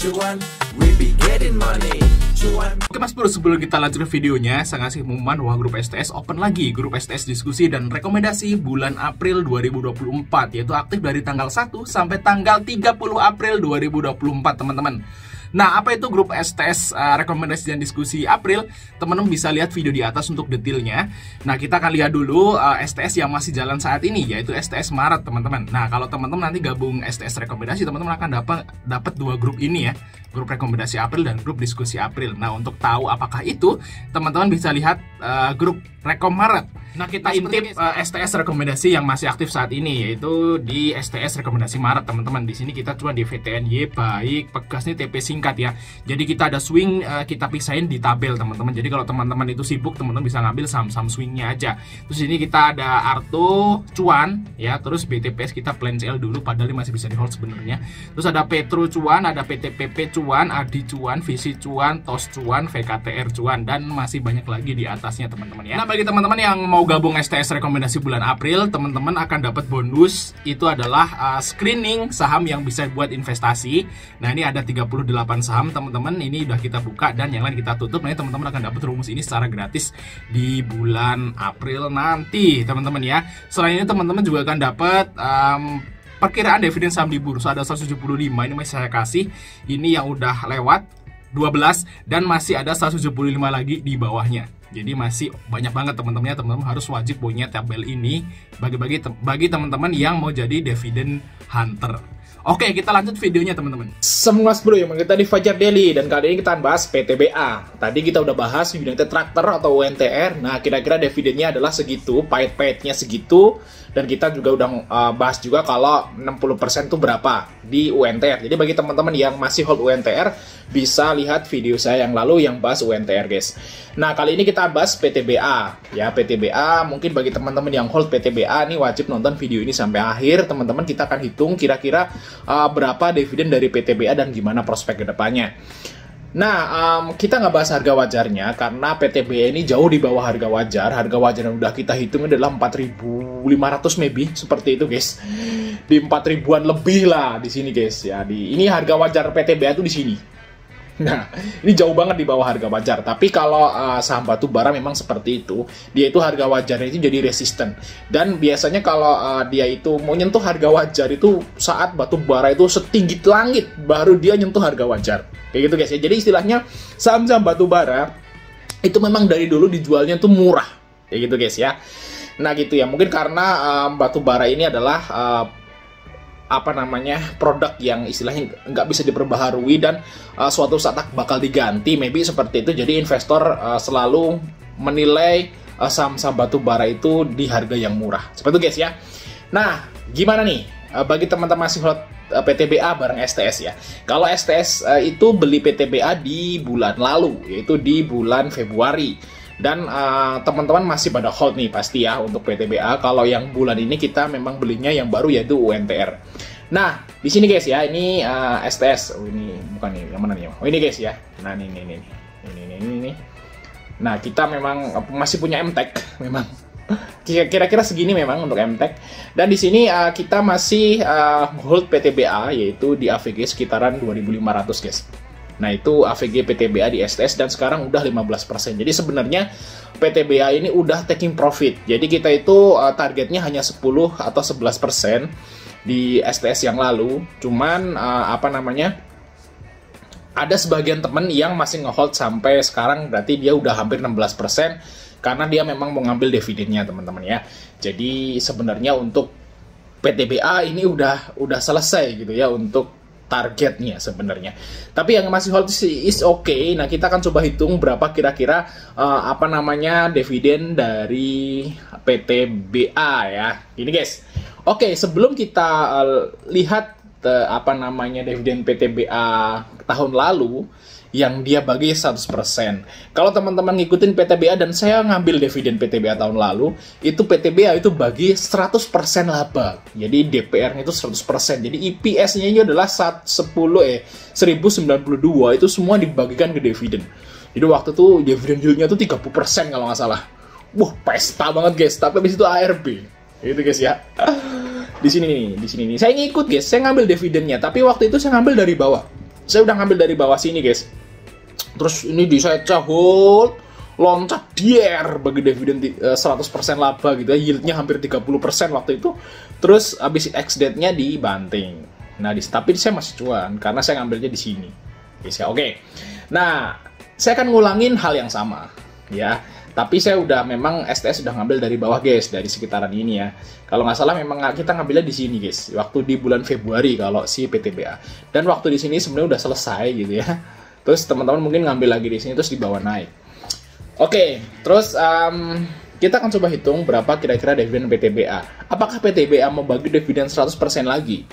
cuan, we be getting money. Cuan. Oke mas bro, sebelum kita lanjut videonya, saya ngasih pengumuman bahwa grup STS open lagi. Grup STS diskusi dan rekomendasi bulan April 2024, yaitu aktif dari tanggal 1 sampai tanggal 30 April 2024 teman-teman. Nah, apa itu grup STS uh, rekomendasi dan diskusi April? Teman-teman bisa lihat video di atas untuk detailnya. Nah, kita akan lihat dulu uh, STS yang masih jalan saat ini yaitu STS Maret, teman-teman. Nah, kalau teman-teman nanti gabung STS rekomendasi, teman-teman akan dapat dapat dua grup ini ya. Grup rekomendasi April dan grup diskusi April. Nah, untuk tahu apakah itu, teman-teman bisa lihat uh, grup Rekom Maret. Nah, kita intip uh, STS rekomendasi yang masih aktif saat ini yaitu di STS rekomendasi Maret, teman-teman. Di sini kita cuma di VTNY baik pegas nih TP singkat ya. Jadi kita ada swing uh, kita pisahin di tabel, teman-teman. Jadi kalau teman-teman itu sibuk, teman-teman bisa ngambil saham-saham swingnya aja. Terus ini kita ada Arto cuan ya, terus BTPS kita plan CL dulu padahal ini masih bisa di hold sebenarnya. Terus ada Petro cuan, ada PTPP cuan, Adi cuan, Visi cuan, TOS cuan, VKTR cuan dan masih banyak lagi di atasnya, teman-teman ya. Nah, bagi teman-teman yang mau gabung STS rekomendasi bulan April, teman-teman akan dapat bonus itu adalah uh, screening saham yang bisa buat investasi. Nah, ini ada 38 saham, teman-teman. Ini udah kita buka dan yang lain kita tutup. Nah, teman-teman akan dapat rumus ini secara gratis di bulan April nanti, teman-teman ya. Selain ini teman-teman juga akan dapat um, perkiraan dividen saham di bursa ada 175 ini masih saya kasih. Ini yang udah lewat 12 dan masih ada 175 lagi di bawahnya. Jadi masih banyak banget teman-temannya teman-teman harus wajib punya tabel ini bagi-bagi bagi teman-teman yang mau jadi dividen hunter. Oke, kita lanjut videonya teman-teman. Semua bro, yang kita di Fajar Daily dan kali ini kita bahas PTBA. Tadi kita udah bahas United Tractor atau UNTR. Nah, kira-kira dividennya adalah segitu, pahit-pahitnya segitu dan kita juga udah uh, bahas juga kalau 60% itu berapa di UNTR. Jadi bagi teman-teman yang masih hold UNTR bisa lihat video saya yang lalu yang bahas UNTR guys. Nah, kali ini kita bahas PTBA. Ya, PTBA mungkin bagi teman-teman yang hold PTBA nih wajib nonton video ini sampai akhir. Teman-teman kita akan hitung kira-kira uh, berapa dividen dari PTBA dan gimana prospek ke depannya. Nah, um, kita nggak bahas harga wajarnya karena PTB ini jauh di bawah harga wajar. Harga wajar yang udah kita hitung adalah 4.500 maybe seperti itu, guys. Di 4.000-an lebih lah di sini, guys. Ya, di ini harga wajar PTB itu di sini. Nah, ini jauh banget di bawah harga wajar. Tapi kalau uh, saham batu bara memang seperti itu, dia itu harga wajarnya itu jadi resisten. Dan biasanya kalau uh, dia itu mau nyentuh harga wajar itu saat batu bara itu setinggi langit, baru dia nyentuh harga wajar. Kayak gitu guys ya. Jadi istilahnya saham-saham batu bara itu memang dari dulu dijualnya tuh murah. Kayak gitu guys ya. Nah gitu ya. Mungkin karena um, batu bara ini adalah uh, apa namanya produk yang istilahnya nggak bisa diperbaharui dan uh, suatu saat bakal diganti maybe seperti itu. Jadi investor uh, selalu menilai uh, saham-saham batu bara itu di harga yang murah. Seperti itu guys ya. Nah gimana nih uh, bagi teman-teman masih uh, PTBA bareng STS ya? Kalau STS uh, itu beli PTBA di bulan lalu yaitu di bulan Februari dan teman-teman uh, masih pada hold nih pasti ya untuk PTBA. Kalau yang bulan ini kita memang belinya yang baru yaitu UNTR. Nah, di sini guys ya, ini uh, STS. Oh, ini bukan nih, yang mana nih? Oh, ini guys ya. Nah, ini ini ini. Ini ini ini. ini. Nah, kita memang masih punya MTEK memang. Kira-kira segini memang untuk MTEK. Dan di sini uh, kita masih uh, hold PTBA yaitu di AVG sekitaran 2500 guys. Nah, itu AVG PTBA di STS dan sekarang udah 15%. Jadi sebenarnya PTBA ini udah taking profit. Jadi kita itu uh, targetnya hanya 10 atau 11% di STS yang lalu. Cuman uh, apa namanya? Ada sebagian temen yang masih ngehold sampai sekarang berarti dia udah hampir 16% karena dia memang mau ngambil dividennya teman-teman ya. Jadi sebenarnya untuk PTBA ini udah udah selesai gitu ya untuk targetnya sebenarnya. Tapi yang masih hold is oke. Okay. Nah, kita akan coba hitung berapa kira-kira uh, apa namanya dividen dari PTBA ya. Ini guys. Oke, okay, sebelum kita uh, lihat uh, apa namanya dividen PTBA tahun lalu, yang dia bagi 100%. Kalau teman-teman ngikutin PTBA dan saya ngambil dividen PTBA tahun lalu, itu PTBA itu bagi 100% laba. Jadi DPR-nya itu 100%. Jadi EPS-nya ini adalah 10 eh 1092 itu semua dibagikan ke dividen. Jadi waktu itu dividen yield-nya itu 30% kalau nggak salah. Wah, pesta banget guys. Tapi habis itu ARB. Itu guys ya. Di sini nih, di sini nih. Saya ngikut guys, saya ngambil dividennya, tapi waktu itu saya ngambil dari bawah saya udah ngambil dari bawah sini guys terus ini di saya hold loncat dier. Bagi dividen ti- eh, 100% laba gitu ya. Yieldnya hampir 30% waktu itu. Terus habis X date-nya dibanting. Nah di, tapi saya masih cuan karena saya ngambilnya di sini. Oke nah saya akan ngulangin hal yang sama ya. Tapi saya udah memang STS sudah ngambil dari bawah guys dari sekitaran ini ya. Kalau nggak salah memang kita ngambilnya di sini guys waktu di bulan Februari kalau si PTBA dan waktu di sini sebenarnya udah selesai gitu ya terus teman-teman mungkin ngambil lagi di sini terus dibawa naik Oke, terus em, kita akan coba hitung berapa kira-kira dividen PTBA. Apakah PTBA mau bagi dividen 100% lagi?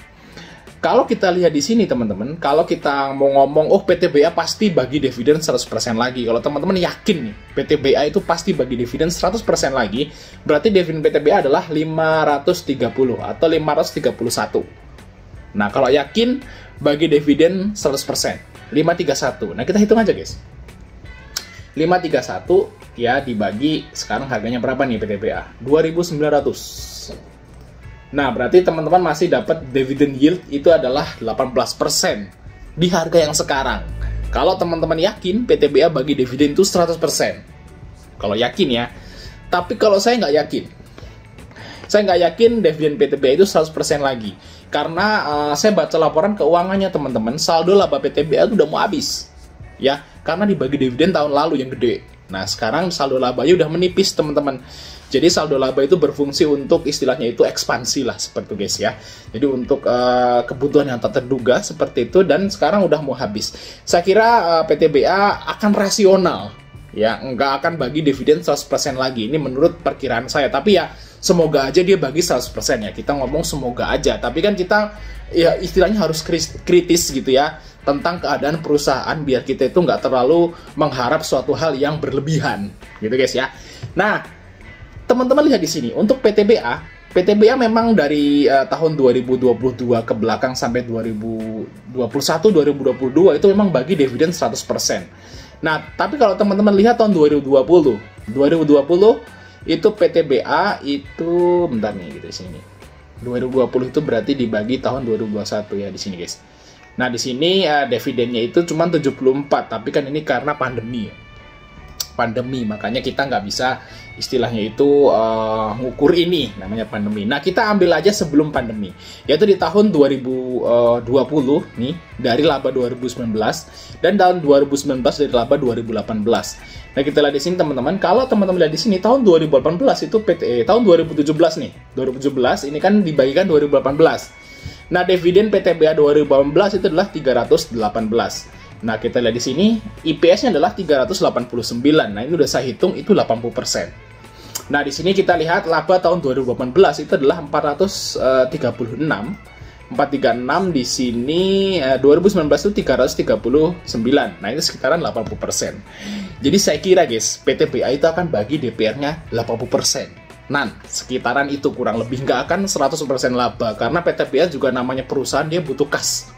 Kalau kita lihat di sini teman-teman, kalau kita mau ngomong, oh PTBA pasti bagi dividen 100% lagi. Kalau teman-teman yakin nih, PTBA itu pasti bagi dividen 100% lagi, berarti dividen PTBA adalah 530 atau 531. Nah, kalau yakin, bagi dividen 100%, 531. Nah, kita hitung aja guys. 531 ya dibagi sekarang harganya berapa nih PTBA? 2900. Nah, berarti teman-teman masih dapat dividend yield itu adalah 18% di harga yang sekarang. Kalau teman-teman yakin PTBA bagi dividen itu 100%. Kalau yakin ya. Tapi kalau saya nggak yakin, saya nggak yakin dividen PTBA itu 100% lagi. Karena eh, saya baca laporan keuangannya teman-teman, saldo laba PTBA itu udah mau habis. Ya, karena dibagi dividen tahun lalu yang gede. Nah, sekarang saldo labanya udah menipis teman-teman. Jadi saldo laba itu berfungsi untuk istilahnya itu ekspansi lah seperti itu guys ya. Jadi untuk eh, kebutuhan yang tak terduga seperti itu dan sekarang udah mau habis. Saya kira eh, PTBA akan rasional ya, nggak akan bagi dividen 100% lagi. Ini menurut perkiraan saya. Tapi ya semoga aja dia bagi 100% ya. Kita ngomong semoga aja. Tapi kan kita ya istilahnya harus kritis gitu ya tentang keadaan perusahaan biar kita itu nggak terlalu mengharap suatu hal yang berlebihan gitu guys ya. Nah, teman-teman lihat di sini untuk PTBA PTBA memang dari eh, tahun 2022 ke belakang sampai 2021 2022 itu memang bagi dividen 100%. Nah, tapi kalau teman-teman lihat tahun 2020, 2020 itu PTBA itu bentar nih gitu di sini. 2020 itu berarti dibagi tahun 2021 ya di sini guys. Nah, di sini eh, dividennya itu cuma 74, tapi kan ini karena pandemi ya pandemi makanya kita nggak bisa istilahnya itu uh, ngukur ini namanya pandemi. Nah kita ambil aja sebelum pandemi yaitu di tahun 2020 nih dari laba 2019 dan tahun 2019 dari laba 2018. Nah kita lihat di sini teman-teman kalau teman-teman lihat di sini tahun 2018 itu PTE tahun 2017 nih 2017 ini kan dibagikan 2018. Nah dividen PTBA 2018 itu adalah 318. Nah, kita lihat di sini IPS-nya adalah 389. Nah, ini udah saya hitung itu 80%. Nah, di sini kita lihat laba tahun 2018 itu adalah 436. 436 di sini eh, 2019 itu 339. Nah, itu sekitaran 80%. Jadi saya kira guys, PTBA itu akan bagi DPR-nya 80%. Nah, sekitaran itu kurang lebih nggak akan 100% laba karena PTBA juga namanya perusahaan dia butuh kas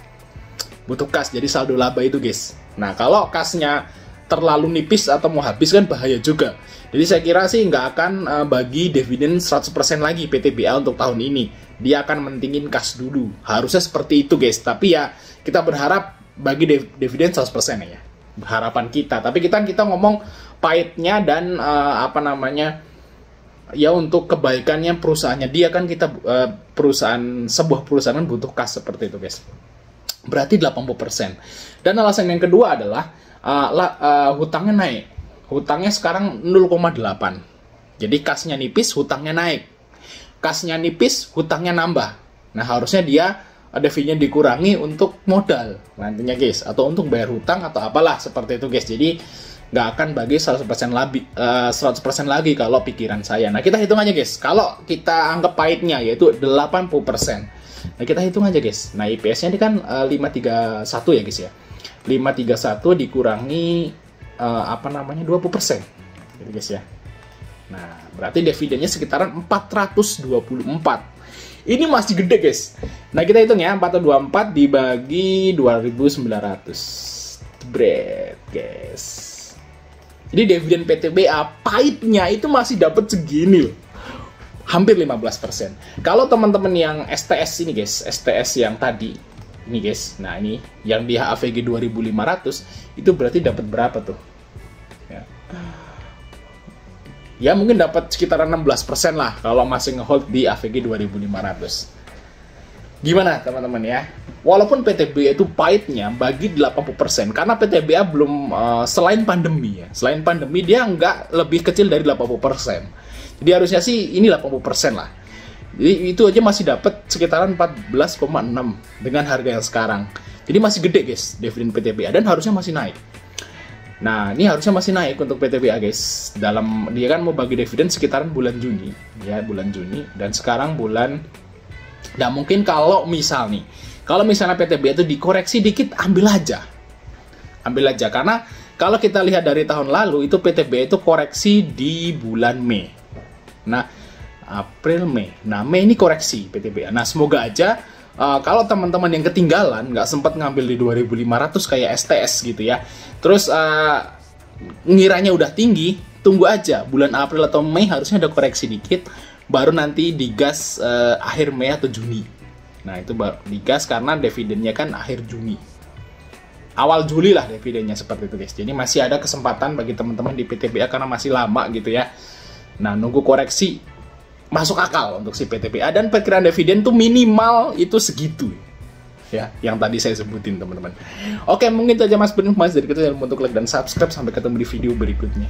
butuh kas jadi saldo laba itu guys. Nah kalau kasnya terlalu nipis atau mau habis kan bahaya juga. Jadi saya kira sih nggak akan uh, bagi dividen 100% lagi PTBA untuk tahun ini. Dia akan mentingin kas dulu. Harusnya seperti itu guys. Tapi ya kita berharap bagi div- dividen 100% ya. Harapan kita. Tapi kita kita ngomong pahitnya dan uh, apa namanya ya untuk kebaikannya perusahaannya. Dia kan kita uh, perusahaan sebuah perusahaan kan butuh kas seperti itu guys berarti 80%. Dan alasan yang kedua adalah uh, la- uh, hutangnya naik. Hutangnya sekarang 0,8. Jadi kasnya nipis, hutangnya naik. Kasnya nipis, hutangnya nambah. Nah, harusnya dia ada fee-nya dikurangi untuk modal nantinya guys atau untuk bayar hutang atau apalah seperti itu guys. Jadi nggak akan bagi 100% lagi eh, 100% lagi kalau pikiran saya. Nah, kita hitung aja guys. Kalau kita anggap pahitnya yaitu 80%. Nah, kita hitung aja guys. Nah, IPS-nya ini kan eh, 531 ya guys ya. 531 dikurangi eh, apa namanya 20%. Gitu guys ya. Nah, berarti dividennya sekitaran 424. Ini masih gede guys. Nah, kita hitung ya 424 dibagi 2900. Bread, guys. Jadi dividen PTBA pahitnya itu masih dapat segini loh. Hampir 15%. Kalau teman-teman yang STS ini guys, STS yang tadi nih guys. Nah ini yang di HAVG 2500 itu berarti dapat berapa tuh? Ya. Ya mungkin dapat sekitaran 16% lah kalau masih ngehold di AVG 2500. Gimana teman-teman ya? Walaupun PTBA itu pahitnya bagi 80% karena PTBA belum uh, selain pandemi ya. Selain pandemi dia nggak lebih kecil dari 80%. Jadi harusnya sih ini 80% lah. Jadi itu aja masih dapat sekitaran 14,6 dengan harga yang sekarang. Jadi masih gede guys dividen PTBA dan harusnya masih naik. Nah, ini harusnya masih naik untuk PTBA guys. Dalam dia kan mau bagi dividen sekitaran bulan Juni, ya bulan Juni dan sekarang bulan Nah mungkin kalau misal nih, kalau misalnya PTB itu dikoreksi dikit, ambil aja. Ambil aja, karena kalau kita lihat dari tahun lalu, itu PTB itu koreksi di bulan Mei. Nah, April, Mei. Nah, Mei ini koreksi PTB. Nah, semoga aja uh, kalau teman-teman yang ketinggalan, nggak sempat ngambil di 2500 kayak STS gitu ya. Terus uh, ngiranya udah tinggi, tunggu aja. Bulan April atau Mei harusnya ada koreksi dikit baru nanti digas uh, akhir Mei atau Juni. Nah, itu baru digas karena dividennya kan akhir Juni. Awal Juli lah dividennya seperti itu guys. Jadi masih ada kesempatan bagi teman-teman di PTBA karena masih lama gitu ya. Nah, nunggu koreksi. Masuk akal untuk si PTBA dan perkiraan dividen tuh minimal itu segitu. Ya yang tadi saya sebutin teman-teman. Oke mungkin itu aja mas benar mas dari kita jangan lupa untuk like dan subscribe. Sampai ketemu di video berikutnya.